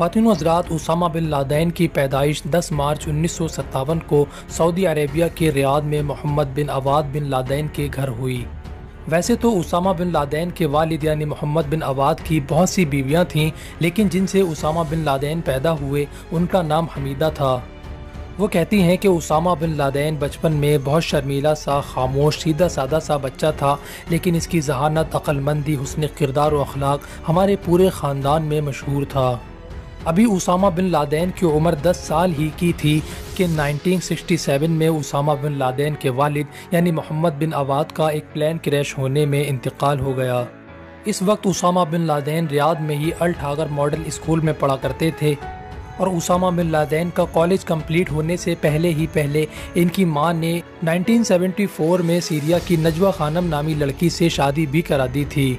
खातिन हजरात Usama bin Laden की पैदाइश 10 मार्च उन्नीस सौ सत्तावन को सऊदी अरेबिया के रियाद में मोहम्मद बिन अवाद बिन लादेन के घर हुई। वैसे तो उसामा बिन लादेन के वालिद यानी मोहम्मद बिन अवाद की बहुत सी बीवियाँ थीं, लेकिन जिनसे उसामा बिन लादेन पैदा हुए, उनका नाम हमीदा था। वो कहती हैं कि उसामा बिन लादेन बचपन में बहुत शर्मीला सा, खामोश, सीधा सादा सा बच्चा था, लेकिन इसकी जहानत अक्लमंदी हुसन किरदार और अखलाक हमारे पूरे ख़ानदान में मशहूर था। अभी उसामा बिन लादेन की उम्र 10 साल ही की थी कि 1967 में उसामा बिन लादेन के वालिद, यानी मोहम्मद बिन अवाद का एक प्लेन क्रैश होने में इंतकाल हो गया। इस वक्त उसामा बिन लादेन रियाद में ही अल ठागर मॉडल स्कूल में पढ़ा करते थे और उसामा बिन लादेन का कॉलेज कंप्लीट होने से पहले ही पहले इनकी माँ ने 1974 में सीरिया की नजवा खानम नामी लड़की से शादी भी करा दी थी।